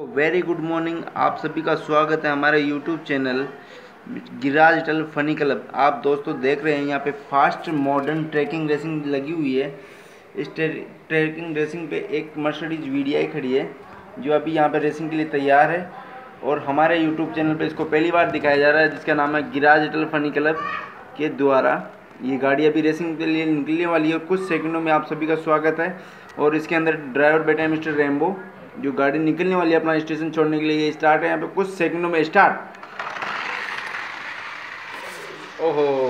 Very good morning आप सभी का स्वागत है हमारे यूट्यूब चैनल गिराज टल फनी क्लब आप दोस्तों देख रहे हैं यहाँ पे फास्ट मॉडर्न ट्रैकिंग रेसिंग लगी हुई है। इस ट्रैकिंग रेसिंग पे एक मर्सिडीज वी खड़ी है, जो अभी यहाँ पे रेसिंग के लिए तैयार है। और हमारे यूट्यूब चैनल पे इसको पहली बार दिखाया जा रहा है, जिसका नाम है गिराज टल फनी क्लब के द्वारा। ये गाड़ी अभी रेसिंग के लिए निकलने वाली है कुछ सेकंडों में आप सभी का स्वागत है। और इसके अंदर ड्राइवर बैठे हैं मिस्टर रेम्बो जो गाड़ी निकलने वाली है अपना स्टेशन छोड़ने के लिए, ये स्टार्ट है, यहाँ पे कुछ सेकंडों में स्टार्ट ओहो।